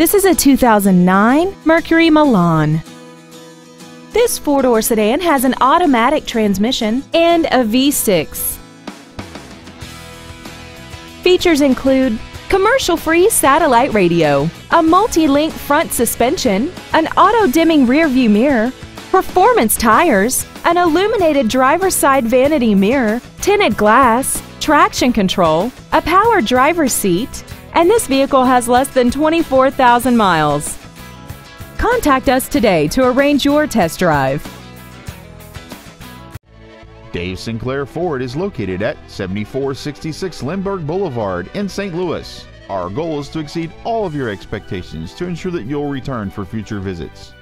This is a 2009 Mercury Milan. This four-door sedan has an automatic transmission and a V6. Features include commercial-free satellite radio, a multi-link front suspension, an auto-dimming rearview mirror, performance tires, an illuminated driver's side vanity mirror, tinted glass, traction control, a power driver's seat, and this vehicle has less than 24,000 miles. Contact us today to arrange your test drive. Dave Sinclair Ford is located at 7466 Lindbergh Boulevard in St. Louis. Our goal is to exceed all of your expectations to ensure that you'll return for future visits.